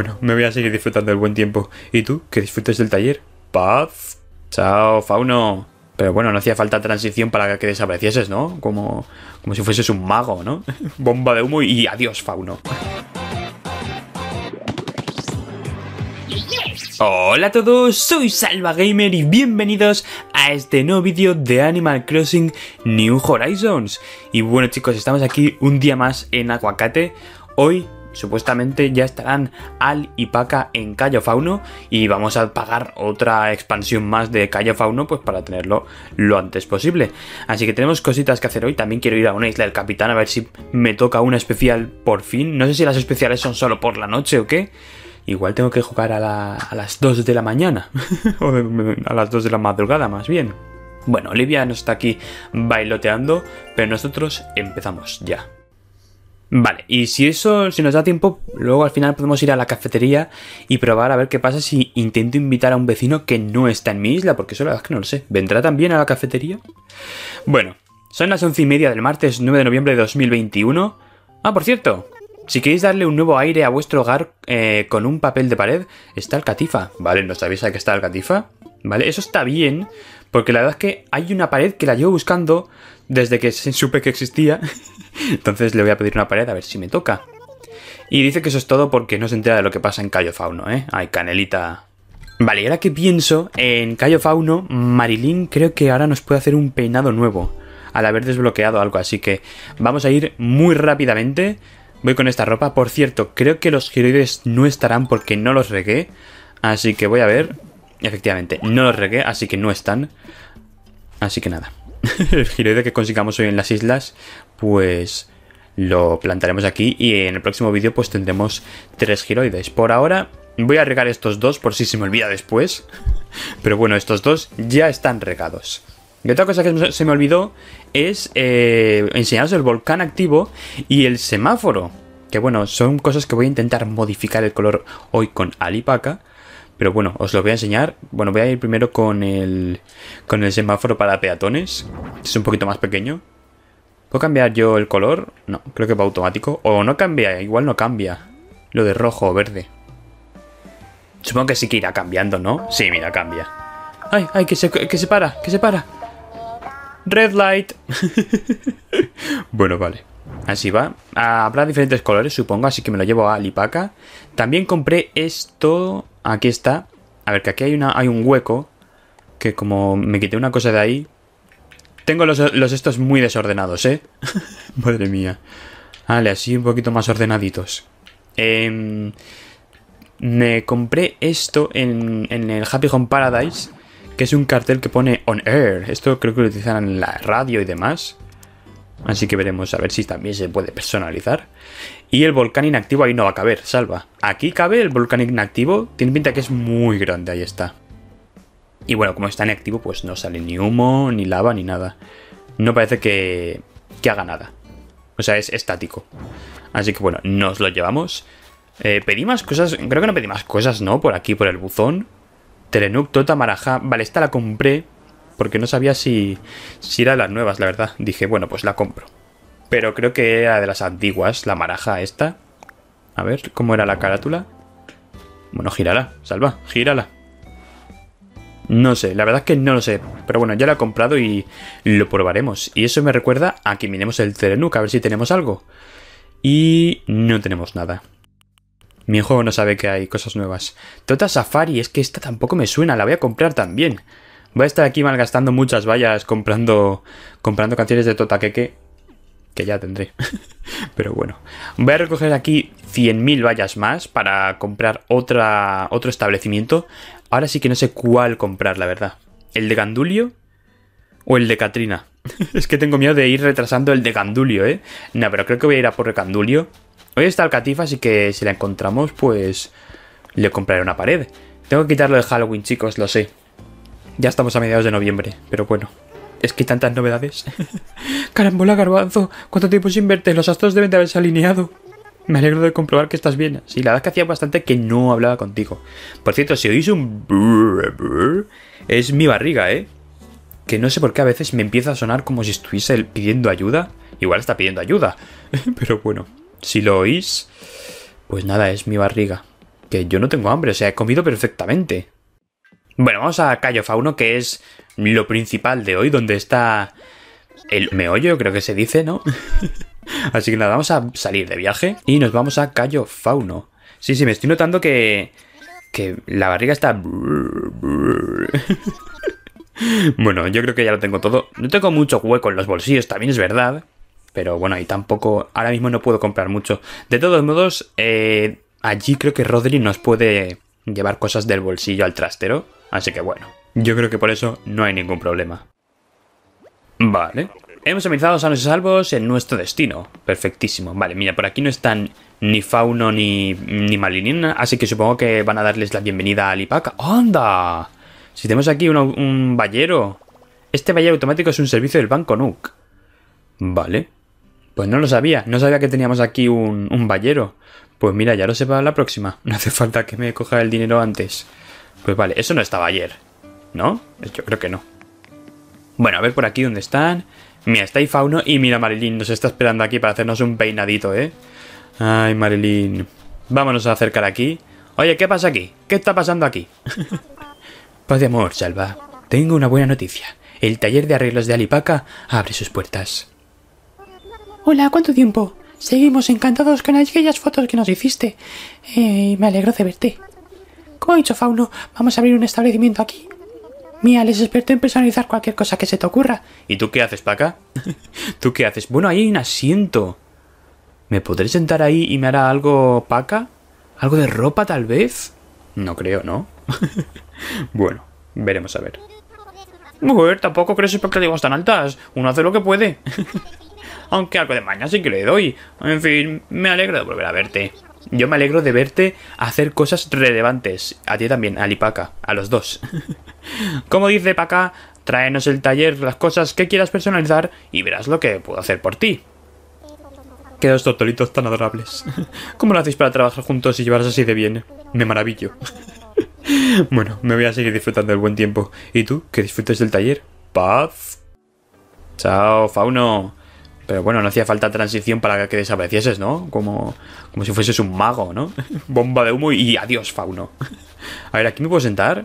Bueno, me voy a seguir disfrutando del buen tiempo. ¿Y tú? Que disfrutes del taller. Paz. Chao, Fauno. Pero bueno, no hacía falta transición para que desaparecieses, ¿no? Como, como si fueses un mago, ¿no? Bomba de humo y adiós, Fauno. Hola a todos, soy Salva Gamer y bienvenidos a este nuevo vídeo de Animal Crossing New Horizons. Y bueno chicos, estamos aquí un día más en Aguacate. Hoy supuestamente ya estarán Al y Paca en Cayo Fauno y vamos a pagar otra expansión más de Cayo Fauno pues para tenerlo lo antes posible. Así que tenemos cositas que hacer hoy, también quiero ir a una isla del capitán a ver si me toca una especial por fin. No sé si las especiales son solo por la noche o qué. Igual tengo que jugar a, a las 2 de la mañana. o a las 2 de la madrugada más bien. Bueno, Olivia no está aquí bailoteando, pero nosotros empezamos ya. Vale, y si eso, si nos da tiempo, luego al final podemos ir a la cafetería y probar a ver qué pasa si intento invitar a un vecino que no está en mi isla, porque eso la verdad es que no lo sé. ¿Vendrá también a la cafetería? Bueno, son las once y media del martes 9 de noviembre de 2021. Ah, por cierto, si queréis darle un nuevo aire a vuestro hogar eh, con un papel de pared, está el catifa. Vale, ¿no sabéis que está el catifa? Vale, eso está bien, porque la verdad es que hay una pared que la llevo buscando desde que supe que existía. Entonces le voy a pedir una pared a ver si me toca. Y dice que eso es todo porque no se entera de lo que pasa en Cayo Fauno, ¿eh? Ay, canelita. Vale, y ahora que pienso, en Cayo Fauno, Marilyn creo que ahora nos puede hacer un peinado nuevo. Al haber desbloqueado algo, así que vamos a ir muy rápidamente. Voy con esta ropa. Por cierto, creo que los giroides no estarán porque no los regué. Así que voy a ver. Efectivamente, no los regué, así que no están. Así que nada. el giroide que consigamos hoy en las islas, pues lo plantaremos aquí y en el próximo vídeo pues tendremos tres giroides. Por ahora voy a regar estos dos por si se me olvida después. Pero bueno, estos dos ya están regados. Y otra cosa que se me olvidó es eh, enseñaros el volcán activo y el semáforo. Que bueno, son cosas que voy a intentar modificar el color hoy con Alipaca. Pero bueno, os lo voy a enseñar. Bueno, voy a ir primero con el, con el semáforo para peatones. Es un poquito más pequeño. ¿Puedo cambiar yo el color? No, creo que va automático. O no cambia, igual no cambia. Lo de rojo o verde. Supongo que sí que irá cambiando, ¿no? Sí, mira, cambia. ¡Ay, ay, que se, que se para, que se para! Red light. bueno, vale. Así va. Habrá diferentes colores, supongo, así que me lo llevo a Lipaca. También compré esto Aquí está. A ver, que aquí hay, una, hay un hueco. Que como me quité una cosa de ahí. Tengo los, estos muy desordenados, ¿eh? Madre mía. Vale, así un poquito más ordenaditos. Em, me compré esto en, en, el Happy Home Paradise. Que es un cartel que pone On Air. Esto creo que lo utilizan en la radio y demás. Así que veremos a ver si también se puede personalizar. Y el volcán inactivo ahí no va a caber, salva. Aquí cabe el volcán inactivo. Tiene pinta que es muy grande, ahí está. Y bueno, como está inactivo, pues no sale ni humo, ni lava, ni nada. No parece que, que haga nada. O sea, es estático. Así que bueno, nos lo llevamos. Eh, pedí más cosas, creo que no pedí más cosas, ¿no? Por aquí, por el buzón. Telenuk, Tota, Maraja. Vale, esta la compré porque no sabía si, si era las nuevas, la verdad. Dije, bueno, pues la compro. Pero creo que era de las antiguas, la maraja esta. A ver, ¿cómo era la carátula? Bueno, gírala, salva, gírala. No sé, la verdad es que no lo sé. Pero bueno, ya la he comprado y lo probaremos. Y eso me recuerda a que miremos el Telenuk a ver si tenemos algo. Y no tenemos nada. Mi juego no sabe que hay cosas nuevas. Tota Safari, es que esta tampoco me suena, la voy a comprar también. Voy a estar aquí malgastando muchas vallas comprando, comprando canciones de Totakeke. Que ya tendré. Pero bueno. Voy a recoger aquí 100.000 vallas más para comprar otra, otro establecimiento. Ahora sí que no sé cuál comprar, la verdad. ¿El de Gandulio? ¿O el de Katrina? es que tengo miedo de ir retrasando el de Gandulio, ¿eh? No, pero creo que voy a ir a por Gandulio. Hoy está el Catifa, así que si la encontramos, pues le compraré una pared. Tengo que quitarlo de Halloween, chicos, lo sé. Ya estamos a mediados de noviembre, pero bueno. Es que tantas novedades. Carambola, garbanzo. ¿Cuánto tiempo sin verte? Los astros deben de haberse alineado. Me alegro de comprobar que estás bien. Sí, la verdad es que hacía bastante que no hablaba contigo. Por cierto, si oís un... Es mi barriga, ¿eh? Que no sé por qué a veces me empieza a sonar como si estuviese pidiendo ayuda. Igual está pidiendo ayuda. Pero bueno, si lo oís... Pues nada, es mi barriga. Que yo no tengo hambre, o sea, he comido perfectamente. Bueno, vamos a Cayo Fauno, que es lo principal de hoy, donde está el meollo, creo que se dice, ¿no? Así que nada, vamos a salir de viaje y nos vamos a Cayo Fauno. Sí, sí, me estoy notando que. que la barriga está. bueno, yo creo que ya lo tengo todo. No tengo mucho hueco en los bolsillos, también es verdad. Pero bueno, y tampoco. Ahora mismo no puedo comprar mucho. De todos modos, eh, allí creo que Rodri nos puede llevar cosas del bolsillo al trastero. Así que bueno, yo creo que por eso no hay ningún problema. Vale. Hemos empezado sanos y salvos en nuestro destino. Perfectísimo. Vale, mira, por aquí no están ni Fauno ni, ni Malinina, así que supongo que van a darles la bienvenida a Alipaca. ¡Anda! Si tenemos aquí un, un. Este ballero automático es un servicio del banco Nook. Vale. Pues no lo sabía. No sabía que teníamos aquí un, un. Pues mira, ya lo sé la próxima. No hace falta que me coja el dinero antes. Pues vale, eso no estaba ayer. ¿No? Yo creo que no. Bueno, a ver por aquí dónde están. Mira, está ahí Fauno y mira Marilyn nos está esperando aquí para hacernos un peinadito, ¿eh? Ay, Marilyn. Vámonos a acercar aquí. Oye, ¿qué pasa aquí? ¿Qué está pasando aquí? Paz amor, Salva. Tengo una buena noticia. El taller de arreglos de Alipaca abre sus puertas. Hola, ¿cuánto tiempo? Seguimos encantados con aquellas fotos que nos hiciste. Eh, me alegro de verte. Como ha dicho Fauno, vamos a abrir un establecimiento aquí. Mía, les experto en personalizar cualquier cosa que se te ocurra. ¿Y tú qué haces, Paca? ¿Tú qué haces? Bueno, ahí hay un asiento. ¿Me podré sentar ahí y me hará algo, Paca? ¿Algo de ropa, tal vez? No creo, ¿no? bueno, veremos a ver. Mujer, tampoco crees expectativas tan altas. Uno hace lo que puede. Aunque algo de mañana sí que le doy. En fin, me alegro de volver a verte. Yo me alegro de verte hacer cosas relevantes. A ti también, a Lipaca, a los dos. Como dice Paca, tráenos el taller, las cosas que quieras personalizar y verás lo que puedo hacer por ti. Qué dos tortolitos tan adorables. ¿Cómo lo hacéis para trabajar juntos y llevaros así de bien? Me maravillo. bueno, me voy a seguir disfrutando del buen tiempo. ¿Y tú? Que disfrutes del taller. Paz. Chao, Fauno. Pero bueno, no hacía falta transición para que desaparecieses, ¿no? Como, como si fueses un mago, ¿no? Bomba de humo y adiós, Fauno. A ver, ¿aquí me puedo sentar?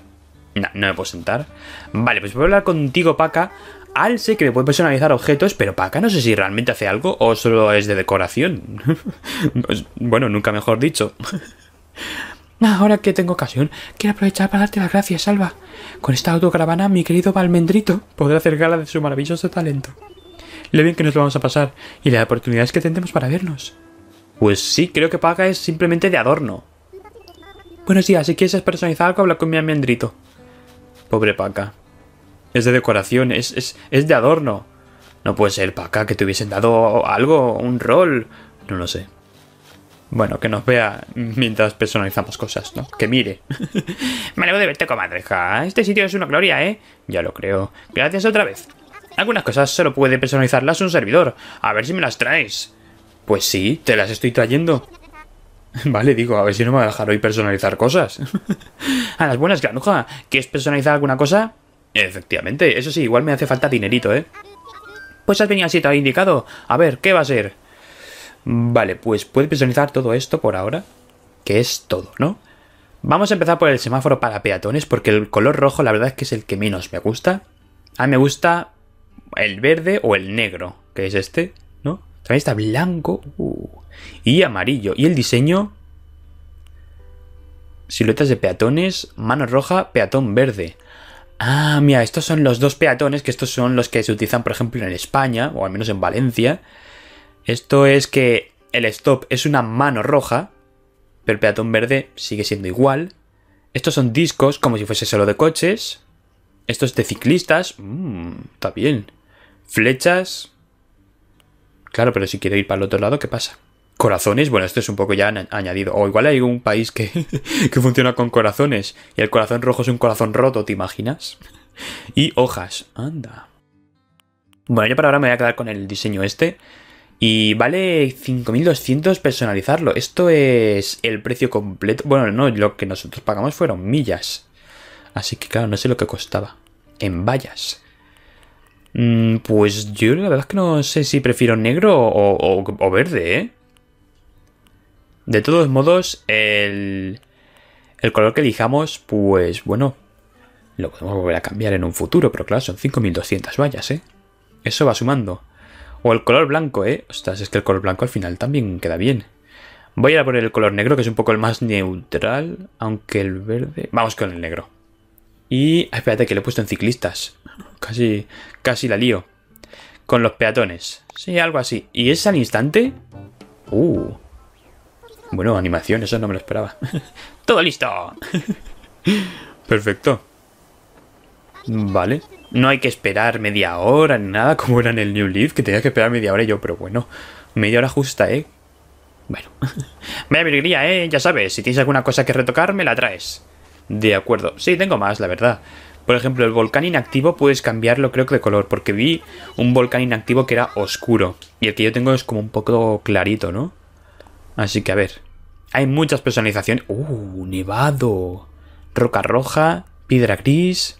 No, no me puedo sentar. Vale, pues voy a hablar contigo, Paca. Al sé que me puede personalizar objetos, pero Paca no sé si realmente hace algo o solo es de decoración. bueno, nunca mejor dicho. Ahora que tengo ocasión, quiero aprovechar para darte las gracias, Salva. Con esta autocaravana, mi querido Valmendrito podrá hacer gala de su maravilloso talento. Lo bien que nos lo vamos a pasar y las oportunidades que tendremos para vernos. Pues sí, creo que Paca es simplemente de adorno. Buenos días, si quieres personalizar algo, habla con mi almendrito. Pobre Paca. Es de decoración, es, es, es de adorno. No puede ser, Paca, que te hubiesen dado algo, un rol. No lo sé. Bueno, que nos vea mientras personalizamos cosas, ¿no? Que mire. Me alegro de verte, comadreja. Este sitio es una gloria, ¿eh? Ya lo creo. Gracias otra vez. Algunas cosas solo puede personalizarlas un servidor. A ver si me las traes. Pues sí, te las estoy trayendo. Vale, digo, a ver si no me va a dejar hoy personalizar cosas. a las buenas, granuja. ¿Quieres personalizar alguna cosa? Efectivamente, eso sí, igual me hace falta dinerito, ¿eh? Pues has venido así, te ha indicado. A ver, ¿qué va a ser? Vale, pues puede personalizar todo esto por ahora. Que es todo, ¿no? Vamos a empezar por el semáforo para peatones, porque el color rojo la verdad es que es el que menos me gusta. A mí me gusta el verde o el negro, que es este, ¿no? También está blanco uh, y amarillo. Y el diseño... Siluetas de peatones, mano roja, peatón verde. Ah, mira, estos son los dos peatones, que estos son los que se utilizan, por ejemplo, en España, o al menos en Valencia. Esto es que el stop es una mano roja, pero el peatón verde sigue siendo igual. Estos son discos, como si fuese solo de coches. Esto es de ciclistas. Mmm, está bien. Flechas. Claro, pero si quiero ir para el otro lado, ¿qué pasa? Corazones, bueno, esto es un poco ya añadido. O igual hay un país que, que funciona con corazones. Y el corazón rojo es un corazón roto, ¿te imaginas? Y hojas. Anda. Bueno, yo para ahora me voy a quedar con el diseño este. Y vale 5.200 personalizarlo. Esto es el precio completo. Bueno, no, lo que nosotros pagamos fueron millas. Así que claro, no sé lo que costaba. En vallas. Mm, pues yo la verdad es que no sé si prefiero negro o, verde, ¿eh? De todos modos, el, El color que elijamos, pues bueno, lo podemos volver a cambiar en un futuro, pero claro, son 5200 vallas, ¿eh? Eso va sumando. O el color blanco, ¿eh? Ostras, es que el color blanco al final también queda bien. Voy a poner el color negro, que es un poco el más neutral, aunque el verde... Vamos con el negro. Y... Ah, espérate, que lo he puesto en ciclistas. Casi, casi la lío. Con los peatones. Sí, algo así. ¿Y es al instante? Uh. Bueno, animación, eso no me lo esperaba. ¡Todo listo! Perfecto. Vale. No hay que esperar media hora ni nada como era en el New Leaf, que tenía que esperar media hora yo, pero bueno, media hora justa, ¿eh? Bueno. Vaya alegría, ¿eh? Ya sabes, si tienes alguna cosa que retocar, me la traes. De acuerdo. Sí, tengo más, la verdad. Por ejemplo, el volcán inactivo puedes cambiarlo creo que de color, porque vi un volcán inactivo que era oscuro. Y el que yo tengo es como un poco clarito, ¿no? Así que a ver. Hay muchas personalizaciones. ¡Uh! Nevado. Roca roja. Piedra gris.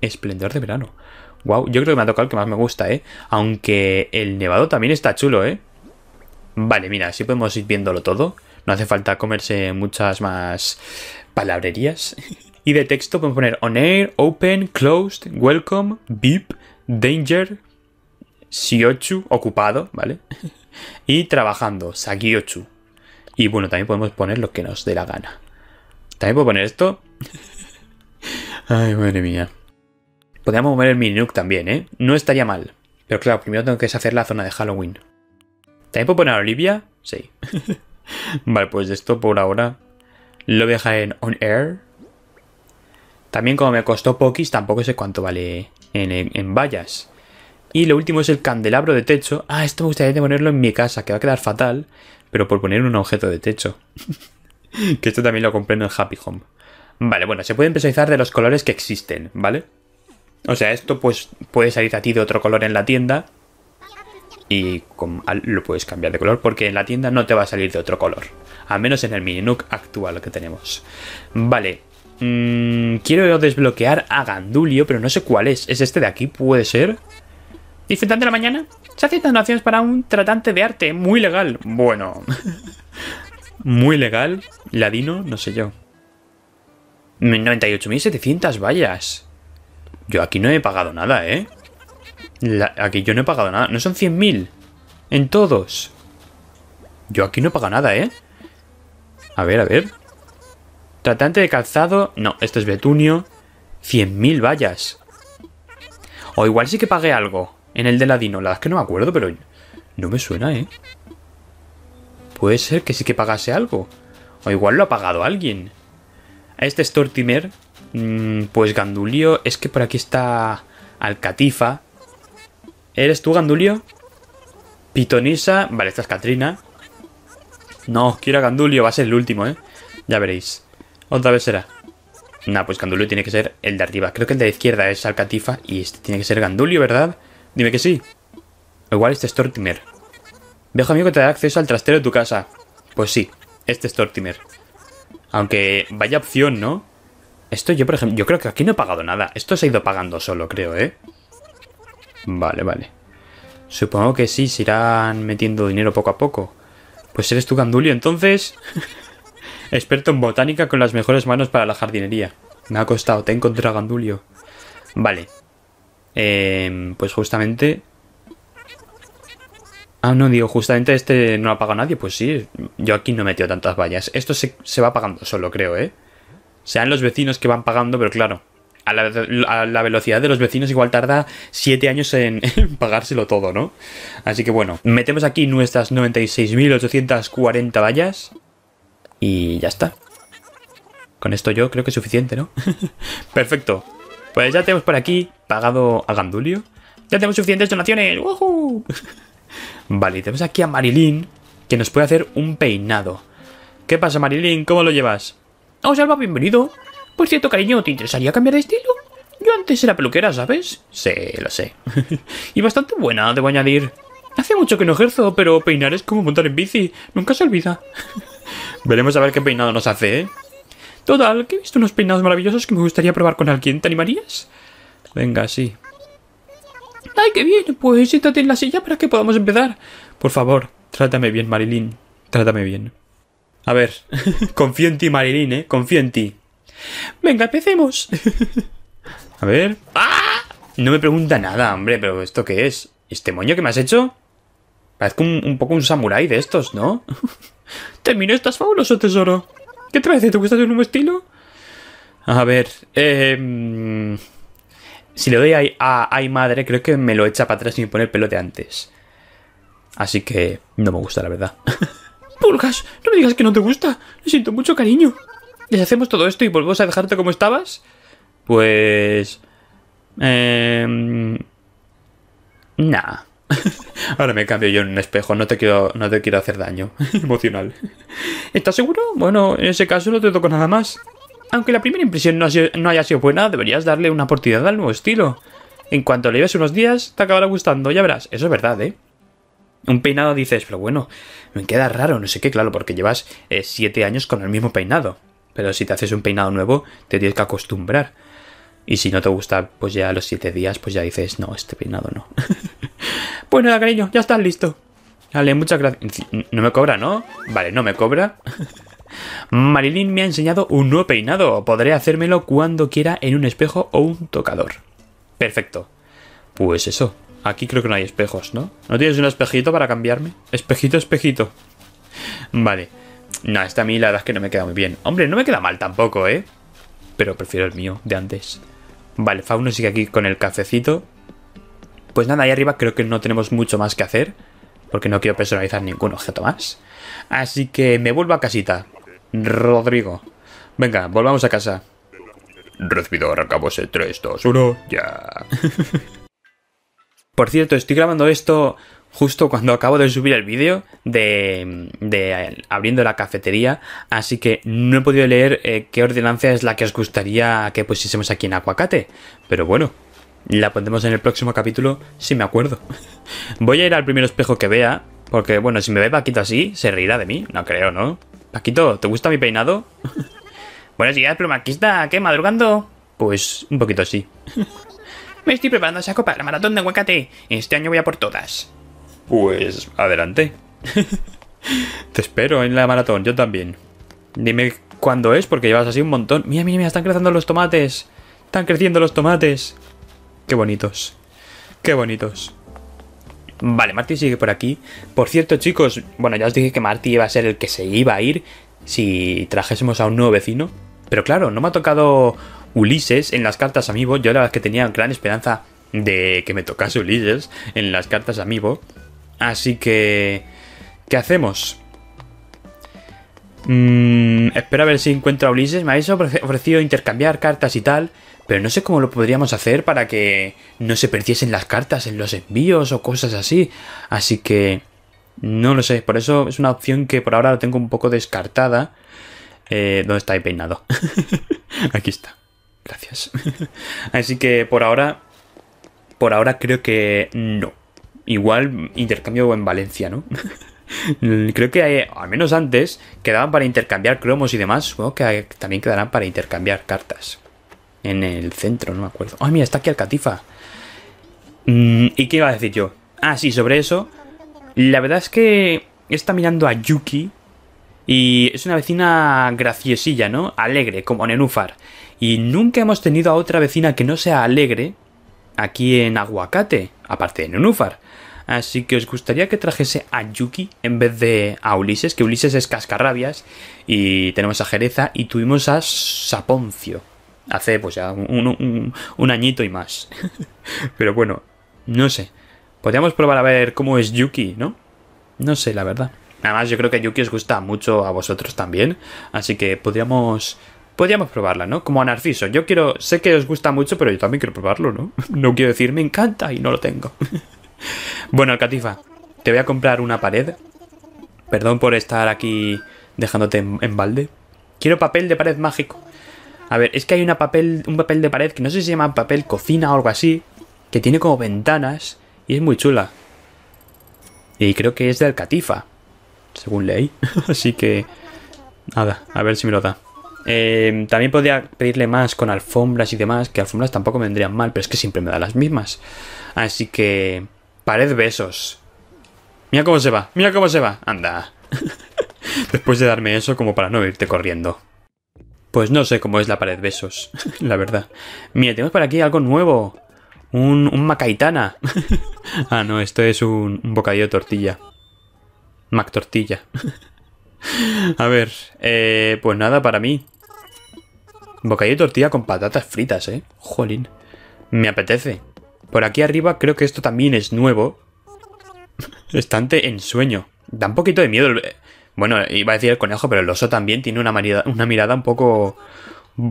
Esplendor de verano. Wow, yo creo que me ha tocado el que más me gusta, ¿eh? Aunque el nevado también está chulo, ¿eh? Vale, mira, así podemos ir viéndolo todo. No hace falta comerse muchas más palabrerías. y de texto podemos poner on air, open, closed, welcome, beep, danger, siochu, ocupado, ¿vale? y trabajando, sagiochu. Y bueno, también podemos poner lo que nos dé la gana. También puedo poner esto. Ay, madre mía. Podríamos mover el Mininuke también, ¿eh? No estaría mal. Pero claro, primero tengo que deshacer la zona de Halloween. ¿También puedo poner a Olivia? Sí. vale, pues esto por ahora lo voy a dejar en On Air. También como me costó Pokis, tampoco sé cuánto vale en, en, vallas. Y lo último es el candelabro de techo. Ah, esto me gustaría ponerlo en mi casa, que va a quedar fatal. Pero por poner un objeto de techo. que esto también lo compré en el Happy Home. Vale, bueno, se pueden personalizar de los colores que existen, ¿vale? O sea, esto pues puede salir a ti de otro color en la tienda y lo puedes cambiar de color porque en la tienda no te va a salir de otro color. Al menos en el mini Nook actual que tenemos. Vale. Mm, quiero desbloquear a Gandulio, pero no sé cuál es. ¿Es este de aquí? ¿Puede ser? Disfrutante de la mañana. Se aceptan donaciones para un tratante de arte. Muy legal. Bueno. Muy legal. Ladino, no sé yo. 98.700 vallas. Yo aquí no he pagado nada, ¿eh? aquí yo no he pagado nada. ¿No son 100.000? En todos. Yo aquí no he pagado nada, ¿eh? A ver, a ver. Tratante de calzado. No, esto es betunio. 100.000 vallas. O igual sí que pagué algo. En el de Ladino. La verdad es que no me acuerdo, pero... No me suena, ¿eh? Puede ser que sí que pagase algo. O igual lo ha pagado alguien. A este Stortimer Mm, pues Gandulio, es que por aquí está Alcatifa. ¿Eres tú, Gandulio? Pitonisa, vale, esta es Katrina. No, quiero a Gandulio, va a ser el último, ¿eh? Ya veréis. Otra vez será. Nah, pues Gandulio tiene que ser el de arriba. Creo que el de la izquierda es Alcatifa y este tiene que ser Gandulio, ¿verdad? Dime que sí. igual este es Stortimer. Viejo amigo que te da acceso al trastero de tu casa. Pues sí, este es Stortimer. Aunque vaya opción, ¿no? Esto yo, por ejemplo, yo creo que aquí no he pagado nada. Esto se ha ido pagando solo, creo, ¿eh? Vale, vale. Supongo que sí, se irán metiendo dinero poco a poco. Pues eres tú, Gandulio, entonces. Experto en botánica con las mejores manos para la jardinería. Me ha costado, te he encontrado, Gandulio. Vale. Eh, pues justamente... Ah, no, digo, justamente este no ha pagado nadie. Pues sí, yo aquí no he metido tantas vallas. Esto se, se va pagando solo, creo, ¿eh? sean los vecinos que van pagando, pero claro, a la, velocidad de los vecinos igual tarda 7 años en, pagárselo todo, ¿no? Así que bueno, metemos aquí nuestras 96.840 vallas y ya está. Con esto yo creo que es suficiente, ¿no? Perfecto. Pues ya tenemos por aquí pagado a Gandulio. Ya tenemos suficientes donaciones. vale, tenemos aquí a Marilyn, que nos puede hacer un peinado. ¿Qué pasa, Marilyn? ¿Cómo lo llevas? Oh, Salva, bienvenido. Por cierto, cariño, ¿te interesaría cambiar de estilo? Yo antes era peluquera, ¿sabes? Sí, lo sé. y bastante buena, debo añadir. Hace mucho que no ejerzo, pero peinar es como montar en bici. Nunca se olvida. Veremos a ver qué peinado nos hace, ¿eh? Total, que he visto unos peinados maravillosos que me gustaría probar con alguien. ¿Te animarías? Venga, sí. ¡Ay, qué bien! Pues siéntate en la silla para que podamos empezar. Por favor, trátame bien, Marilyn. Trátame bien. A ver, confío en ti, Marilyn, ¿eh? Confío en ti. Venga, empecemos. A ver. ¡Ah! No me pregunta nada, hombre, pero ¿esto qué es? ¿Este moño que me has hecho? Parezco un, un poco un samurái de estos, ¿no? Termino, estás fabuloso, tesoro. ¿Qué te parece? ¿Te gusta tu nuevo estilo? A ver, eh, si le doy a, a, ay madre, creo que me lo echa para atrás y me pone el pelo de antes. Así que no me gusta, la verdad. Pulgas, no me digas que no te gusta. Le siento mucho cariño. ¿Deshacemos todo esto y volvemos a dejarte como estabas? Pues... Eh... Nah. Ahora me cambio yo en un espejo, no te quiero, no te quiero hacer daño emocional. ¿Estás seguro? Bueno, en ese caso no te toco nada más. Aunque la primera impresión no, haya sido buena, deberías darle una oportunidad al nuevo estilo. En cuanto le lleves unos días, te acabará gustando, ya verás. Eso es verdad, ¿eh? Un peinado dices, pero bueno, me queda raro, no sé qué, claro, porque llevas eh, siete años con el mismo peinado. Pero si te haces un peinado nuevo, te tienes que acostumbrar. Y si no te gusta, pues ya a los siete días, pues ya dices, no, este peinado no. bueno, cariño, ya estás listo. Dale, muchas gracias. No me cobra, ¿no? Vale, no me cobra. Marilyn me ha enseñado un nuevo peinado. Podré hacérmelo cuando quiera en un espejo o un tocador. Perfecto. Pues eso. Aquí creo que no hay espejos, ¿no? ¿No tienes un espejito para cambiarme? Espejito, espejito. Vale. No, esta a mí la verdad es que no me queda muy bien. Hombre, no me queda mal tampoco, ¿eh? Pero prefiero el mío, de antes. Vale, Fauno sigue aquí con el cafecito. Pues nada, ahí arriba creo que no tenemos mucho más que hacer. Porque no quiero personalizar ningún objeto más. Así que me vuelvo a casita. Rodrigo. Venga, volvamos a casa. Recibidor, acabos en 3, 2, 1, ya. Por cierto, estoy grabando esto justo cuando acabo de subir el vídeo de, de, abriendo la cafetería, así que no he podido leer eh, qué ordenanza es la que os gustaría que pusiésemos aquí en Aguacate. Pero bueno, la pondremos en el próximo capítulo si me acuerdo. Voy a ir al primer espejo que vea, porque bueno, si me ve Paquito así, se reirá de mí, no creo, ¿no? Paquito, ¿te gusta mi peinado? Buenos días, plumaquista. ¿Qué, madrugando? Pues un poquito sí. Me estoy preparando saco para la maratón de aguacate. Este año voy a por todas. Pues adelante. Te espero en la maratón, yo también. Dime cuándo es, porque llevas así un montón. Mira, mira, mira, están creciendo los tomates. Están creciendo los tomates. Qué bonitos. Qué bonitos. Vale, Marty sigue por aquí. Por cierto, chicos, bueno, ya os dije que Marty iba a ser el que se iba a ir si trajésemos a un nuevo vecino. Pero claro, no me ha tocado Ulises en las cartas amiibo. Yo la verdad es que tenía gran esperanza de que me tocase Ulises en las cartas amiibo. Así que... ¿Qué hacemos? Mm, espero a ver si encuentro a Ulises. Me habéis ofrecido intercambiar cartas y tal. Pero no sé cómo lo podríamos hacer para que no se perdiesen las cartas en los envíos o cosas así. Así que... No lo sé. Por eso es una opción que por ahora la tengo un poco descartada. Eh, ¿Dónde está el peinado? Aquí está. Gracias. Así que por ahora... Por ahora creo que no. Igual intercambio en Valencia, ¿no? Creo que hay, al menos antes quedaban para intercambiar cromos y demás. Supongo que también quedarán para intercambiar cartas en el centro, no me acuerdo. Ay, mira, está aquí el Catifa. Mm, ¿Y qué iba a decir yo? Ah, sí, sobre eso. La verdad es que está mirando a Yuki. Y es una vecina graciosilla, ¿no? Alegre, como Nenúfar. Y nunca hemos tenido a otra vecina que no sea alegre aquí en Aguacate, aparte de Nenúfar. Así que os gustaría que trajese a Yuki en vez de a Ulises, que Ulises es cascarrabias. Y tenemos a Jereza y tuvimos a Saponcio hace pues ya un, añito y más. Pero bueno, no sé. Podríamos probar a ver cómo es Yuki, ¿no? No sé, la verdad. Además, yo creo que Yuki os gusta mucho a vosotros también. Así que podríamos. Podríamos probarla, ¿no? Como a Narciso. Yo quiero. Sé que os gusta mucho, pero yo también quiero probarlo, ¿no? No quiero decir me encanta y no lo tengo. bueno, Alcatifa, te voy a comprar una pared. Perdón por estar aquí dejándote en, balde. Quiero papel de pared mágico. A ver, es que hay una papel, un papel de pared que no sé si se llama papel cocina o algo así, que tiene como ventanas y es muy chula. Y creo que es del Catifa, según leí. así que... Nada, a ver si me lo da. Eh, también podría pedirle más con alfombras y demás, que alfombras tampoco me vendrían mal, pero es que siempre me da las mismas. Así que... Pared besos. Mira cómo se va, mira cómo se va. Anda. Después de darme eso como para no irte corriendo. Pues no sé cómo es la pared besos, la verdad. Mira, tenemos por aquí algo nuevo. Un, un macaitana. ah, no, esto es un, un bocadillo de tortilla. Mac tortilla. A ver, eh, pues nada para mí. Bocadillo de tortilla con patatas fritas, ¿eh? Jolín. Me apetece. Por aquí arriba creo que esto también es nuevo. Estante en sueño. Da un poquito de miedo. Bueno, iba a decir el conejo, pero el oso también tiene una mirada, una mirada un poco.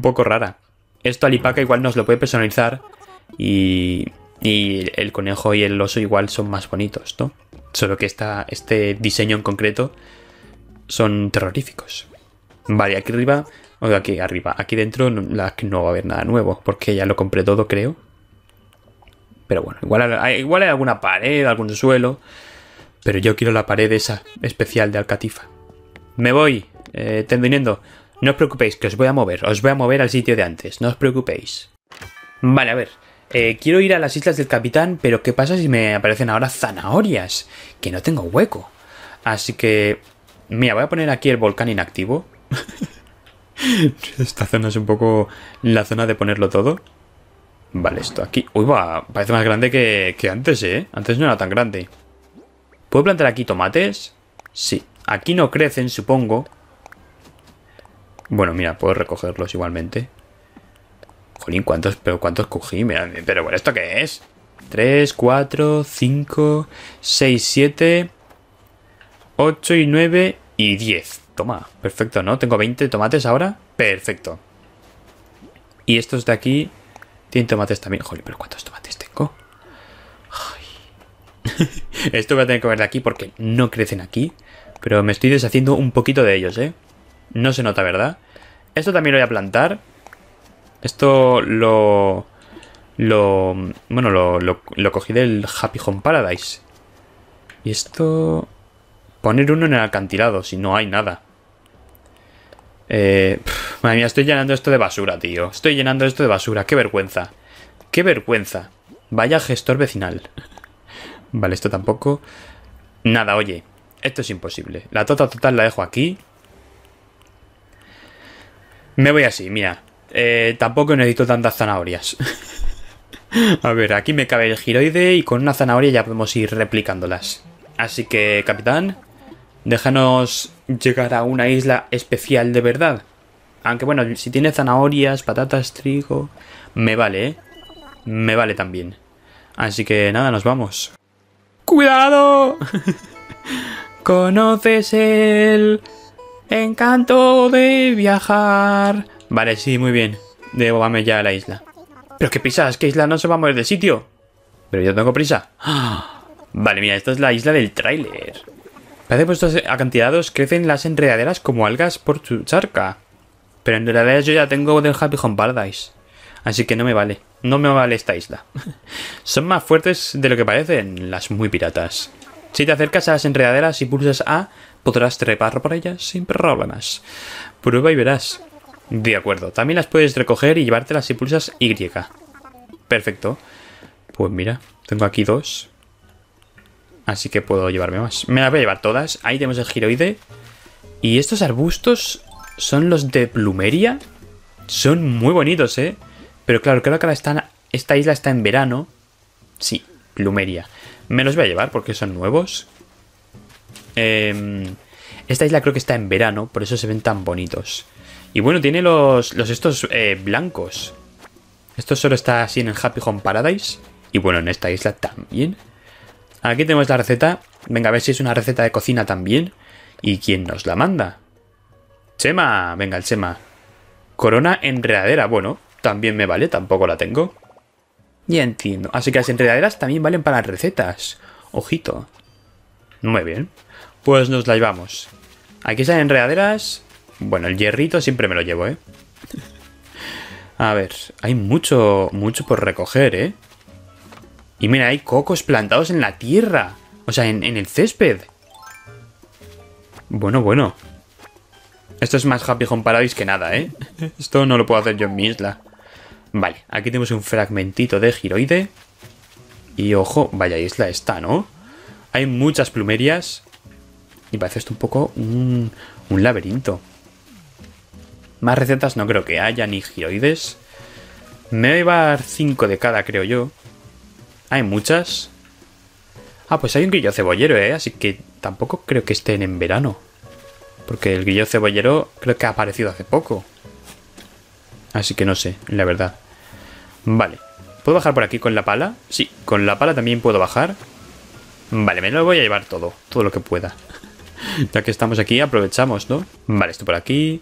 poco rara. Esto Alipaca igual nos lo puede personalizar. Y. Y el conejo y el oso igual son más bonitos, ¿no? Solo que esta, este diseño en concreto son terroríficos. Vale, aquí arriba. O aquí arriba. Aquí dentro no, no va a haber nada nuevo. Porque ya lo compré todo, creo. Pero bueno, igual hay, alguna pared, algún suelo. Pero yo quiero la pared esa especial de Alcatifa. Me voy, eh, tendiniendo. No os preocupéis, que os voy a mover. Os voy a mover al sitio de antes. No os preocupéis. Vale, a ver. eh, quiero ir a las islas del capitán, pero ¿qué pasa si me aparecen ahora zanahorias? Que no tengo hueco. Así que... Mira, voy a poner aquí el volcán inactivo. Esta zona es un poco la zona de ponerlo todo. Vale, esto aquí. Uy, va, parece más grande que, que antes, ¿eh? Antes no era tan grande. ¿Puedo plantar aquí tomates? Sí. Aquí no crecen, supongo. Bueno, mira, puedo recogerlos igualmente. Jolín, ¿cuántos, pero cuántos cogí? Mira, pero bueno, ¿esto qué es? 3, 4, 5, 6, 7, 8 y 9 y 10. Toma, perfecto, ¿no? Tengo 20 tomates ahora. Perfecto. Y estos de aquí tienen tomates también. Joder, pero ¿cuántos tomates tengo? Esto voy a tener que ver de aquí porque no crecen aquí. Pero me estoy deshaciendo un poquito de ellos, ¿eh? No se nota, ¿verdad? Esto también lo voy a plantar. Esto lo... Lo... Bueno, lo, lo, lo cogí del Happy Home Paradise. Y esto... Poner uno en el acantilado, si no hay nada. Eh, madre mía, estoy llenando esto de basura, tío. Estoy llenando esto de basura. Qué vergüenza. Qué vergüenza. Vaya gestor vecinal. Vale, esto tampoco. Nada, oye. Esto es imposible. La tota total la dejo aquí. Me voy así, mira. Eh, tampoco necesito tantas zanahorias. A ver, aquí me cabe el giroide y con una zanahoria ya podemos ir replicándolas. Así que, capitán, déjanos llegar a una isla especial de verdad. Aunque bueno, si tiene zanahorias, patatas, trigo, me vale, ¿eh? Me vale también. Así que nada, nos vamos. ¡Cuidado! ¿Conoces el encanto de viajar? Vale, sí, muy bien. Debo vamos ya a la isla. ¿Pero qué pisas? ¿Qué isla no se va a mover de sitio? Pero yo tengo prisa. ¡Ah! Vale, mira, esta es la isla del tráiler. Parece que estos acantilados crecen las enredaderas como algas por su charca. Pero enredaderas yo ya tengo del Happy Home Paradise. Así que no me vale. No me vale esta isla. Son más fuertes de lo que parecen las muy piratas. Si te acercas a las enredaderas y pulsas A, podrás trepar por ellas sin problemas. Prueba y verás. De acuerdo. También las puedes recoger y llevártelas si pulsas Y. Perfecto. Pues mira, tengo aquí dos. Así que puedo llevarme más. Me las voy a llevar todas. Ahí tenemos el giroide. Y estos arbustos son los de plumeria. Son muy bonitos, ¿eh? Pero claro, creo que ahora están, esta isla está en verano. Sí, plumeria. Me los voy a llevar porque son nuevos. Em, esta isla creo que está en verano, por eso se ven tan bonitos. Y bueno, tiene los, los estos eh, blancos. Esto solo está así en el Happy Home Paradise. Y bueno, en esta isla también. Aquí tenemos la receta. Venga, a ver si es una receta de cocina también. ¿Y quién nos la manda? Chema, venga, el Chema. Corona enredadera, bueno, también me vale, tampoco la tengo. Ya entiendo. Así que las enredaderas también valen para recetas. Ojito. Muy bien. Pues nos la llevamos. Aquí están enredaderas. Bueno, el hierrito siempre me lo llevo, ¿eh? A ver, hay mucho, mucho por recoger, ¿eh? Y mira, hay cocos plantados en la tierra. O sea, en, en el césped. Bueno, bueno. Esto es más Happy Home Paradise que nada, ¿eh? Esto no lo puedo hacer yo en mi isla. Vale, aquí tenemos un fragmentito de giroide. Y ojo, vaya isla está, ¿no? Hay muchas plumerias. Y parece esto un poco un, un laberinto. Más recetas no creo que haya, ni giroides. Me voy a llevar 5 de cada, creo yo. Hay muchas. Ah, pues hay un grillo cebollero, ¿eh? Así que tampoco creo que estén en verano. Porque el grillo cebollero creo que ha aparecido hace poco. Así que no sé, la verdad. Vale. ¿Puedo bajar por aquí con la pala? Sí, con la pala también puedo bajar. Vale, me lo voy a llevar todo, todo lo que pueda. ya que estamos aquí, aprovechamos, ¿no? Vale, esto por aquí.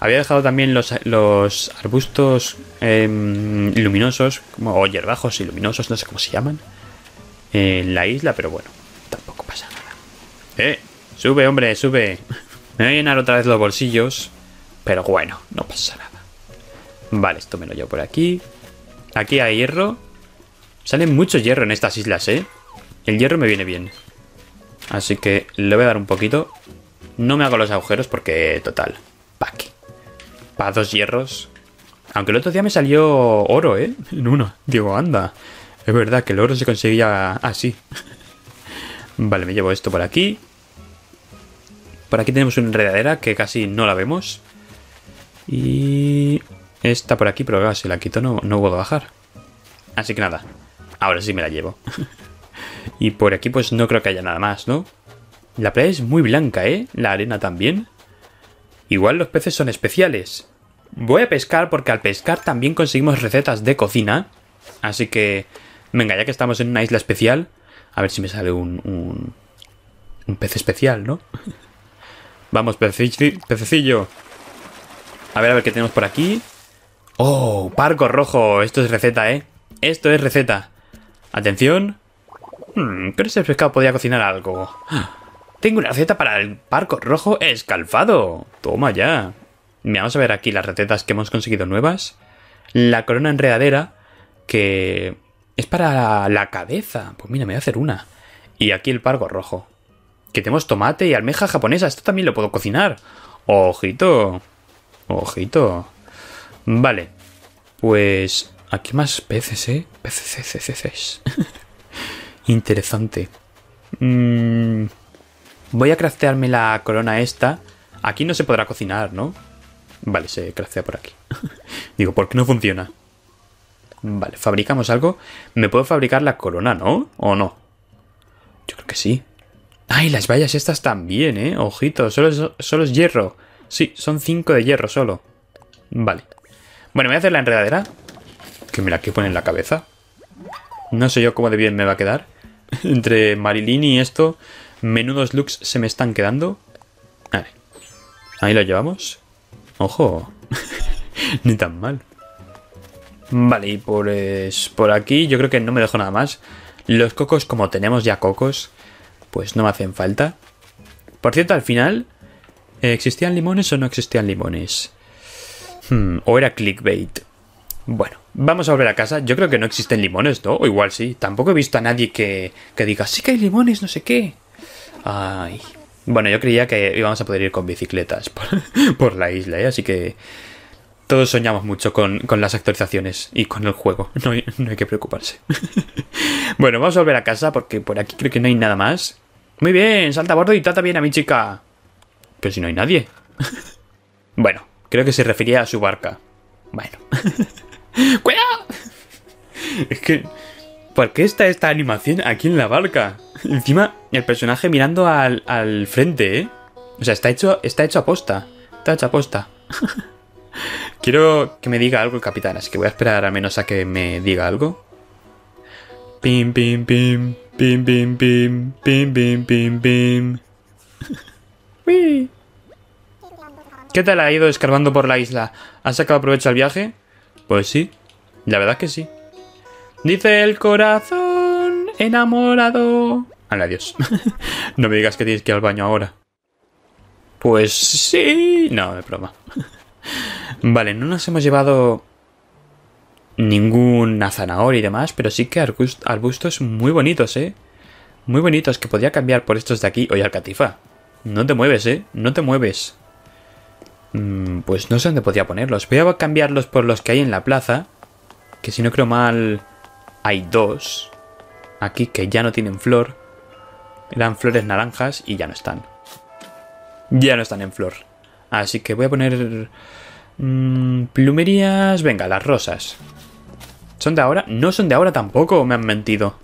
Había dejado también los, los arbustos em, luminosos, como, hierbajos y no sé cómo se llaman, en la isla, pero bueno, tampoco pasa nada. ¡Eh! ¡Sube, hombre, sube! Me voy a llenar otra vez los bolsillos, pero bueno, no pasa nada. Vale, esto me lo llevo por aquí. Aquí hay hierro. Sale mucho hierro en estas islas, ¿eh? El hierro me viene bien. Así que le voy a dar un poquito. No me hago los agujeros porque, total, ¿pa' qué? Para dos hierros. Aunque el otro día me salió oro, ¿eh? En uno. Digo, anda. Es verdad que el oro se conseguía así. vale, me llevo esto por aquí. Por aquí tenemos una enredadera que casi no la vemos. Y Está por aquí, pero si la quito no, no puedo bajar. Así que nada, ahora sí me la llevo. y por aquí pues no creo que haya nada más, ¿no? La playa es muy blanca, ¿eh? La arena también. Igual los peces son especiales. Voy a pescar porque al pescar también conseguimos recetas de cocina. Así que, venga, ya que estamos en una isla especial, a ver si me sale un, un, un pez especial, ¿no? Vamos, pececillo, pececillo. A ver, a ver qué tenemos por aquí. Oh, parco rojo. Esto es receta, ¿eh? Esto es receta. Atención. Hmm, creo que ese pescado podría cocinar algo. Tengo una receta para el parco rojo escalfado. Toma ya. Vamos a ver aquí las recetas que hemos conseguido nuevas. La corona enredadera, que es para la cabeza. Pues mira, me voy a hacer una. Y aquí el pargo rojo. Que tenemos tomate y almeja japonesa. Esto también lo puedo cocinar. Ojito. Ojito. Vale. Pues aquí más peces, ¿eh? Peces, peces, Interesante. Mm, voy a craftearme la corona esta. Aquí no se podrá cocinar, ¿no? Vale, se craftea por aquí. Digo, ¿por qué no funciona? Vale, fabricamos algo. Me puedo fabricar la corona, ¿no? ¿O no? Yo creo que sí. ¡Ay, las vallas estas también, eh! Ojito, solo es, solo es hierro. Sí, son cinco de hierro solo. Vale. Bueno, voy a hacer la enredadera. Que me la que pone en la cabeza. No sé yo cómo de bien me va a quedar. Entre Marilyn y esto, menudos looks se me están quedando. Vale. Ahí lo llevamos. Ojo. Ni tan mal. Vale, y pues por aquí yo creo que no me dejo nada más. Los cocos, como tenemos ya cocos, pues no me hacen falta. Por cierto, al final, ¿existían limones o no existían limones? Hmm, o era clickbait. Bueno, vamos a volver a casa. Yo creo que no existen limones, ¿no? O igual sí. Tampoco he visto a nadie que, que diga, sí que hay limones, no sé qué. Ay. Bueno, yo creía que íbamos a poder ir con bicicletas por, la isla, ¿eh? Así que todos soñamos mucho con, las actualizaciones y con el juego. No hay, no hay que preocuparse. bueno, vamos a volver a casa porque por aquí creo que no hay nada más. Muy bien, salta a bordo y trata bien a mi chica. Pero si no hay nadie. bueno, Creo que se refería a su barca. Bueno. ¡Cuidado! Es que... ¿Por qué está esta animación aquí en la barca? Encima, el personaje mirando al, al frente, ¿eh? O sea, está hecho, está hecho a posta. Está hecho a posta. Quiero que me diga algo el capitán, así que voy a esperar al menos a que me diga algo. Pim, pim, pim. Pim, pim, pim. Pim, pim, pim, pim. ¿Qué tal ha ido escarbando por la isla? ¿Has sacado provecho al viaje? Pues sí, la verdad que sí. Dice el corazón enamorado. Al adiós. no me digas que tienes que ir al baño ahora. Pues sí. No, de broma. vale, no nos hemos llevado ninguna zanahoria y demás, pero sí que arbustos muy bonitos, ¿eh? Muy bonitos que podría cambiar por estos de aquí. Oye, Alcatifa, no te mueves, ¿eh? No te mueves. Mm, pues no sé dónde podría ponerlos. Voy a cambiarlos por los que hay en la plaza. Que si no creo mal, hay dos. Aquí que ya no tienen flor. Eran flores naranjas y ya no están. ya no están en flor. Así que voy a poner... mm, plumerías... Venga, las rosas. ¿Son de ahora? No son de ahora tampoco, me han mentido.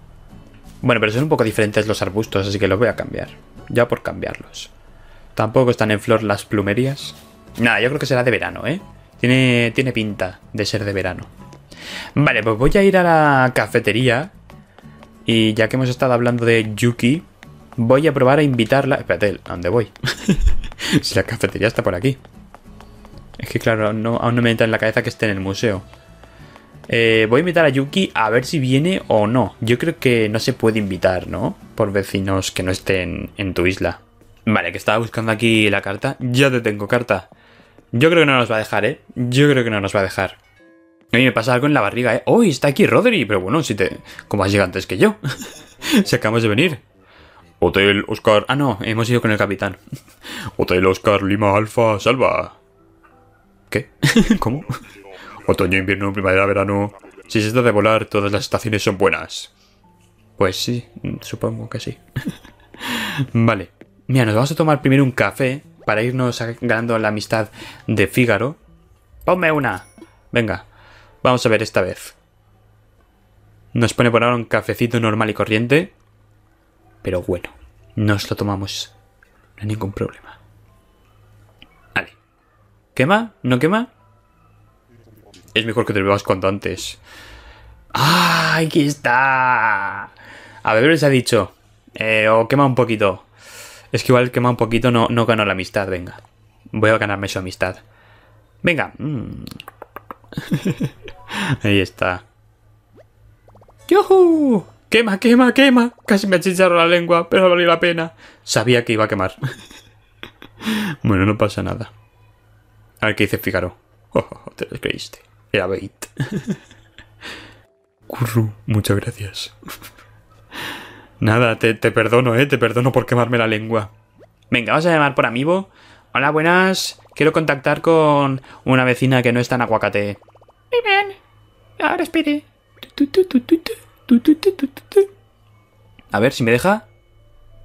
Bueno, pero son un poco diferentes los arbustos, así que los voy a cambiar. Ya por cambiarlos. Tampoco están en flor las plumerías. Nada, yo creo que será de verano, ¿eh? Tiene, tiene pinta de ser de verano. Vale, pues voy a ir a la cafetería. Y ya que hemos estado hablando de Yuki, voy a probar a invitarla. Espérate, ¿a dónde voy? si la cafetería está por aquí. Es que claro, no, aún no me entra en la cabeza que esté en el museo. Eh, voy a invitar a Yuki a ver si viene o no. Yo creo que no se puede invitar, ¿no? Por vecinos que no estén en tu isla. Vale, que estaba buscando aquí la carta. Ya te tengo carta. Yo creo que no nos va a dejar, ¿eh? Yo creo que no nos va a dejar. A mí me pasa algo en la barriga, ¿eh? ¡Uy, está aquí Rodri! Pero bueno, si te... ¿Cómo has llegado antes que yo? si acabamos de venir. Hotel Oscar. Ah, no, hemos ido con el capitán. Hotel Oscar Lima Alfa Salva. ¿Qué? ¿Cómo? Otoño, invierno, primavera, verano. Si se trata de volar, todas las estaciones son buenas. Pues sí, supongo que sí. vale. Mira, nos vamos a tomar primero un café para irnos ganando la amistad de Fígaro. Ponme una. Venga, vamos a ver esta vez. Nos pone por ahora un cafecito normal y corriente. Pero bueno, nos lo tomamos. No hay ningún problema. Vale. ¿Quema? ¿No quema? Es mejor que te bebas cuanto antes. ¡Ah! Aquí está. A ver, les ha dicho. Eh, o quema un poquito. Es que igual quema un poquito no, no la amistad, venga. Voy a ganarme su amistad. Venga. Mm. Ahí está. ¡Yuhu! ¡Quema, quema, quema! Casi me achicharro la lengua, pero valió la pena. Sabía que iba a quemar. bueno, no pasa nada. A ver qué dice Fígaro. Oh, te lo creíste. Era bait. Curru, muchas gracias. Nada, te, perdono, eh. Te perdono por quemarme la lengua. Venga, vamos a llamar por amigo. Hola, buenas. Quiero contactar con una vecina que no está en aguacate. Bien. Ahora espere. A ver si me deja.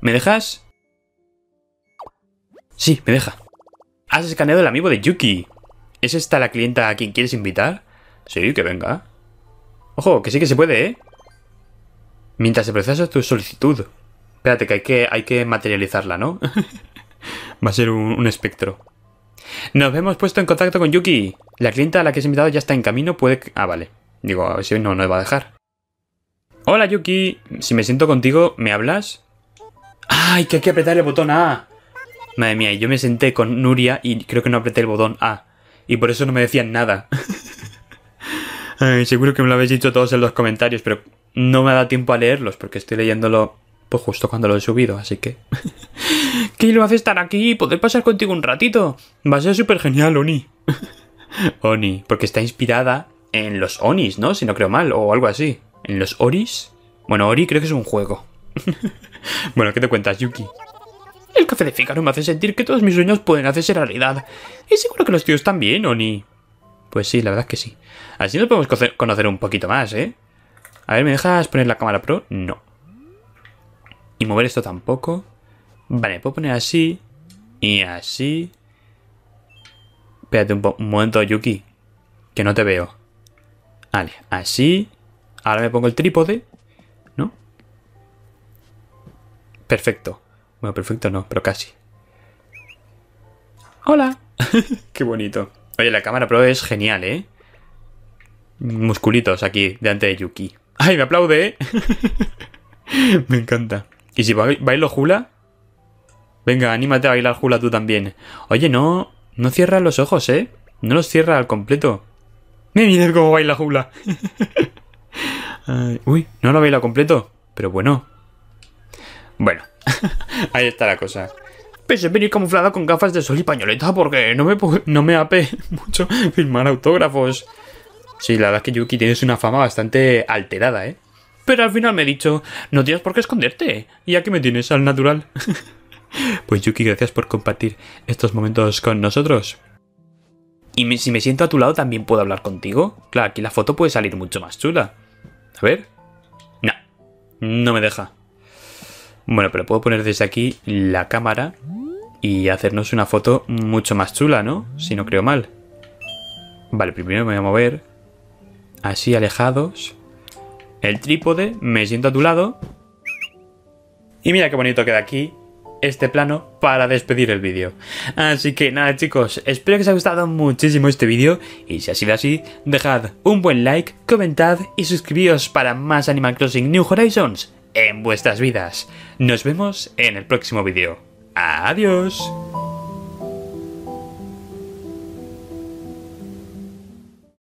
¿Me dejas? Sí, me deja. Has escaneado el amigo de Yuki. ¿Es esta la clienta a quien quieres invitar? Sí, que venga. Ojo, que sí que se puede, ¿eh? Mientras se procesa tu solicitud. Espérate, que hay que, hay que materializarla, ¿no? Va a ser un, espectro. Nos hemos puesto en contacto con Yuki. La clienta a la que has invitado ya está en camino. Puede... Ah, vale. Digo, a ver si no nos va a dejar. Hola, Yuki. Si me siento contigo, ¿me hablas? ¡Ay, que hay que apretar el botón A! Madre mía, yo me senté con Nuria y creo que no apreté el botón A. Y por eso no me decían nada. Seguro que me lo habéis dicho todos en los comentarios, pero no me ha dado tiempo a leerlos porque estoy leyéndolo pues justo cuando lo he subido, así que... ¿Qué lo hace estar aquí poder pasar contigo un ratito? Va a ser súper genial, Oni. Oni, porque está inspirada en los Onis, ¿no? Si no creo mal, o algo así. ¿En los Oris? Bueno, Ori creo que es un juego. bueno, ¿qué te cuentas, Yuki? El café de Fígaro me hace sentir que todos mis sueños pueden hacerse realidad. Y seguro que los tíos también, Oni. Pues sí, la verdad es que sí. Así nos podemos conocer un poquito más, ¿eh? A ver, ¿me dejas poner la cámara pro? No. Y mover esto tampoco. Vale, puedo poner así. Y así. Espérate un, momento, Yuki. Que no te veo. Vale, así. Ahora me pongo el trípode. ¿No? Perfecto. Bueno, perfecto no, pero casi. Hola. Qué bonito. Oye, la cámara pro es genial, ¿eh? Musculitos aquí, delante de Yuki. ¡Ay, me aplaude, eh! me encanta. ¿Y si bailo hula? Venga, anímate a bailar hula tú también. Oye, no... No cierra los ojos, ¿eh? No los cierra al completo. Mira cómo baila hula. Uy, no lo baila completo. Pero bueno. Bueno, ahí está la cosa. Pensé venir camuflada con gafas de sol y pañoleta porque no me, no me ape mucho firmar autógrafos. Sí, la verdad es que Yuki tienes una fama bastante alterada, ¿eh? Pero al final me he dicho, no tienes por qué esconderte. Y aquí me tienes al natural. pues Yuki, gracias por compartir estos momentos con nosotros. ¿Y si me siento a tu lado también puedo hablar contigo? Claro, aquí la foto puede salir mucho más chula. A ver. No, no me deja. Bueno, pero puedo poner desde aquí la cámara y hacernos una foto mucho más chula, ¿no? Si no creo mal. Vale, primero me voy a mover. Así alejados. El trípode, me siento a tu lado. Y mira qué bonito queda aquí este plano para despedir el vídeo. Así que nada chicos, espero que os haya gustado muchísimo este vídeo y si ha sido así, dejad un buen like, comentad y suscribíos para más Animal Crossing New Horizons en vuestras vidas. Nos vemos en el próximo vídeo. Adiós.